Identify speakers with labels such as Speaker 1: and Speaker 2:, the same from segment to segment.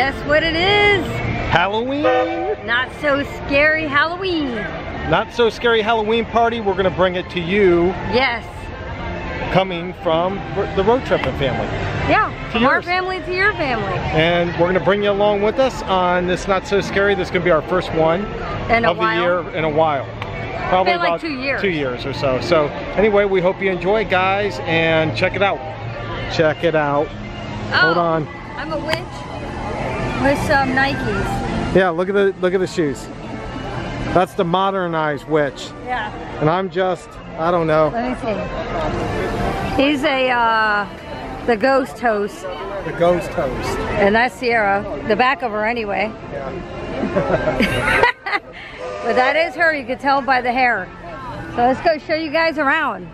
Speaker 1: Guess what it is?
Speaker 2: Halloween.
Speaker 1: Not so scary Halloween.
Speaker 2: Not so scary Halloween party. We're gonna bring it to you
Speaker 1: Yes.
Speaker 2: coming from the road tripping family.
Speaker 1: Yeah, from our family to your family.
Speaker 2: And we're gonna bring you along with us on this Not So Scary. This is gonna be our first one
Speaker 1: In a
Speaker 2: of
Speaker 1: while.
Speaker 2: the year in a while. Probably
Speaker 1: like
Speaker 2: about
Speaker 1: two years.
Speaker 2: two years or so. So anyway, we hope you enjoy guys and check it out. Check it out. Hold
Speaker 1: Oh,
Speaker 2: on.
Speaker 1: I'm a witch with some Nikes.
Speaker 2: Yeah, look at the look at the shoes. That's the modernized witch.
Speaker 1: Yeah.
Speaker 2: And I'm just, I don't know,
Speaker 1: Let me see. He's a uh, the ghost host,
Speaker 2: the ghost host.
Speaker 1: and that's Sierra. The back of her anyway. but that is her. You could tell by the hair. So let's go show you guys around.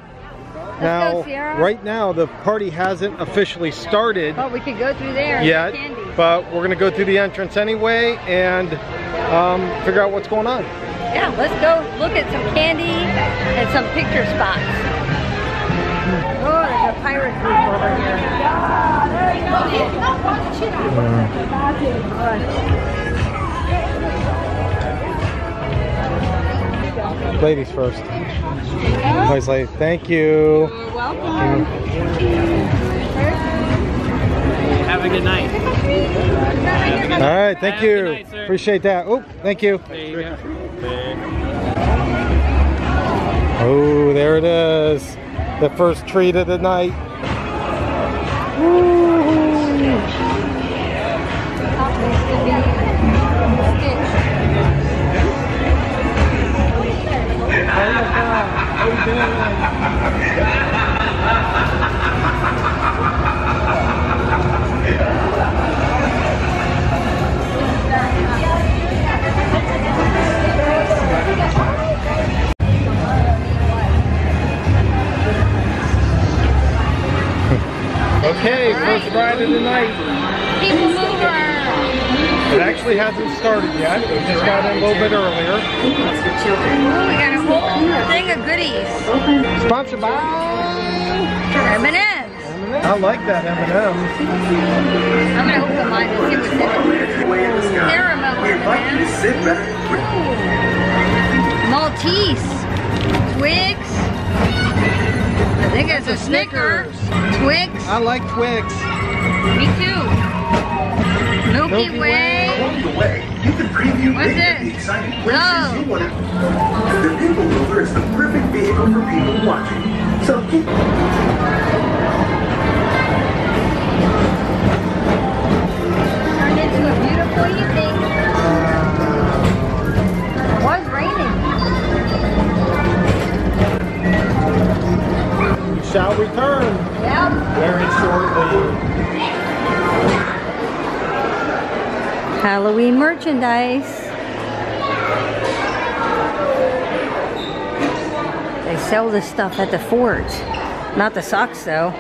Speaker 1: Let's
Speaker 2: now,
Speaker 1: go, Sierra.
Speaker 2: right now, the party hasn't officially started
Speaker 1: Oh, we could go through there. Yeah. candy.
Speaker 2: But we're gonna go through the entrance anyway and um, figure out what's going on.
Speaker 1: Yeah, let's go look at some candy and some picture spots. Oh, there's a pirate group over here.
Speaker 2: Ladies first. Nice lady. Thank you.
Speaker 1: You're welcome.
Speaker 3: Have a good night.
Speaker 2: All right, thank
Speaker 3: Have
Speaker 2: you.
Speaker 3: night.
Speaker 2: Appreciate that. Oh, thank you.
Speaker 3: There you.
Speaker 2: Oh, there it is. The first treat of the night. Okay, ride of the night.
Speaker 1: People mover.
Speaker 2: It actually hasn't started yet. We just got in a little bit earlier.
Speaker 1: Oh, we got a whole thing of goodies.
Speaker 2: Sponsored by
Speaker 1: M&M's.
Speaker 2: I like that M&M.
Speaker 1: I'm gonna open mine and see what's in it. Caramel. Maltese. Twix. I think it's a Snickers. Twix.
Speaker 2: I like Twix.
Speaker 1: Me too. Milky,
Speaker 2: Milky
Speaker 1: Way.
Speaker 4: Along the way, you can preview
Speaker 1: What's
Speaker 4: many of the exciting
Speaker 1: Oh.
Speaker 4: places you want to. The People Mover is the perfect vehicle for people watching. So keep
Speaker 2: shall return
Speaker 1: Yep.
Speaker 2: very shortly.
Speaker 1: Halloween merchandise. They sell this stuff at the fort. Not the socks though.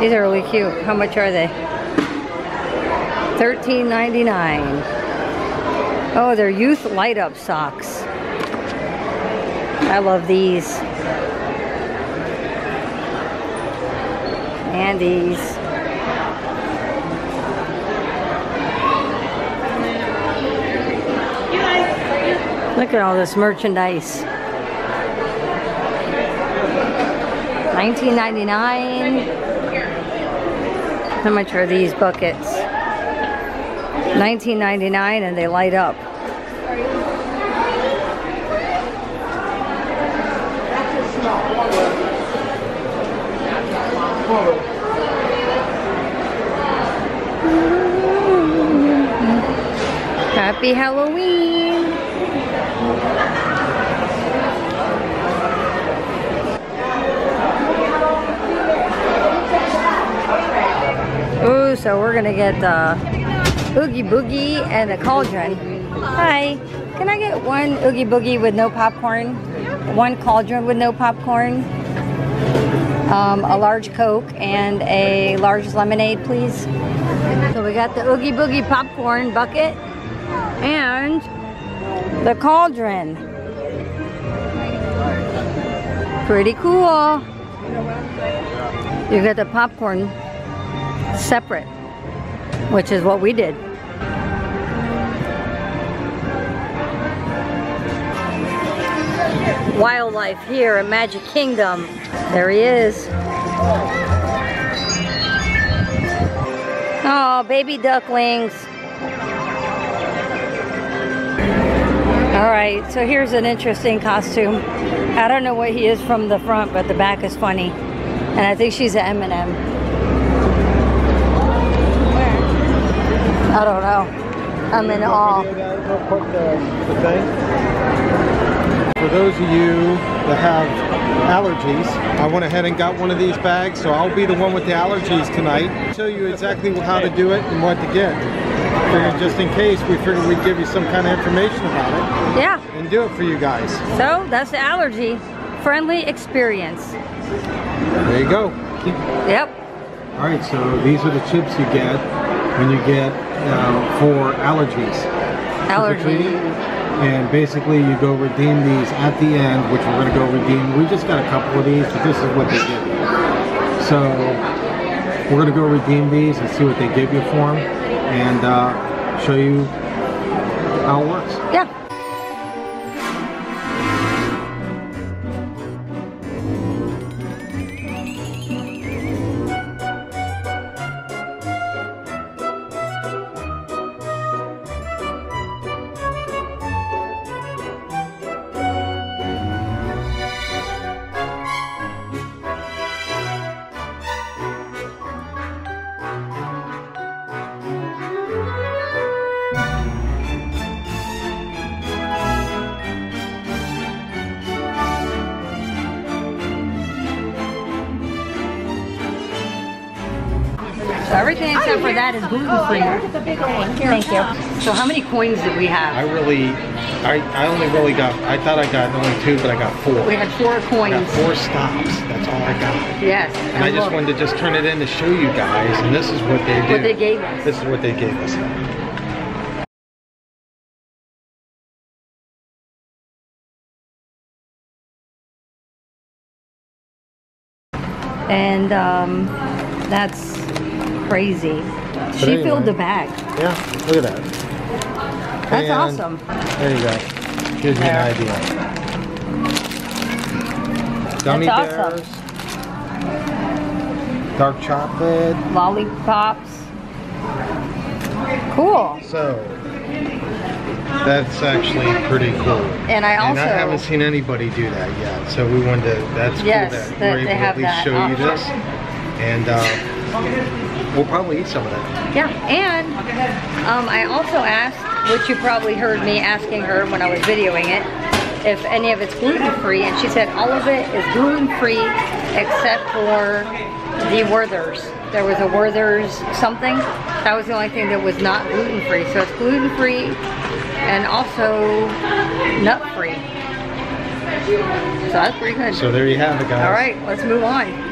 Speaker 1: These are really cute. How much are they? $13.99. Oh, they're youth light up socks. I love these. And these. Look at all this merchandise. 19.99. How much are these buckets? 19.99 and they light up. Happy Halloween! Ooh, so we're gonna get the Oogie Boogie and the Cauldron. Hi, can I get one Oogie Boogie with no popcorn? One Cauldron with no popcorn? Um, a large Coke and a large lemonade, please. So we got the Oogie Boogie popcorn bucket and the Cauldron. Pretty cool. You get the popcorn separate, which is what we did. Wildlife here in Magic Kingdom. There he is. Oh, baby ducklings. All right, so here's an interesting costume. I don't know what he is from the front, but the back is funny. And I think she's an M&M. I don't know. I'm in awe.
Speaker 2: For those of you that have allergies, I went ahead and got one of these bags, so I'll be the one with the allergies tonight. Show you exactly how to do it and what to get. Figured just in case, we figured we'd give you some kind of information about it
Speaker 1: Yeah,
Speaker 2: and do it for you guys.
Speaker 1: so that's the allergy friendly experience.
Speaker 2: There you go.
Speaker 1: Yep.
Speaker 2: All right, so these are the chips you get when you get uh, for allergies.
Speaker 1: Allergy.
Speaker 2: And basically you go redeem these at the end, which we're gonna go redeem. We just got a couple of these, but this is what they give you. So we're gonna go redeem these and see what they give you for them and uh, show you how it works.
Speaker 1: Yeah. Everything except for that is gluten free. Thank you. So how many coins did we have?
Speaker 2: I really, I, I only really got, I thought I got only two, but I got four.
Speaker 1: We had four
Speaker 2: I got
Speaker 1: coins.
Speaker 2: four stops, that's all I got.
Speaker 1: Yes.
Speaker 2: And I just
Speaker 1: look,
Speaker 2: wanted to just turn it in to show you guys, and this is what they do.
Speaker 1: What they gave us.
Speaker 2: This is what they gave us.
Speaker 1: And um, that's crazy. She
Speaker 2: anyway.
Speaker 1: filled the bag.
Speaker 2: Yeah, look at that.
Speaker 1: That's
Speaker 2: And
Speaker 1: awesome.
Speaker 2: There you go. Gives you an idea. Gummy
Speaker 1: That's
Speaker 2: bears.
Speaker 1: awesome.
Speaker 2: Dark chocolate.
Speaker 1: Lollipops. Cool.
Speaker 2: So that's actually pretty cool.
Speaker 1: And I
Speaker 2: and I
Speaker 1: also-
Speaker 2: haven't seen anybody do that yet. So we wanted to. That's
Speaker 1: Yes,
Speaker 2: cool that
Speaker 1: that
Speaker 2: we're
Speaker 1: they
Speaker 2: able to
Speaker 1: have
Speaker 2: at least show you this, and uh, we'll probably eat some of that.
Speaker 1: Yeah, and um, I also asked, which you probably heard me asking her when I was videoing it, if any of it's gluten-free, and she said all of it is gluten-free except for the Werther's. There was a Werther's something. That was the only thing that was not gluten-free. So it's gluten-free and also nut-free. So that's pretty good.
Speaker 2: So there you have it, guys.
Speaker 1: All right, let's move on.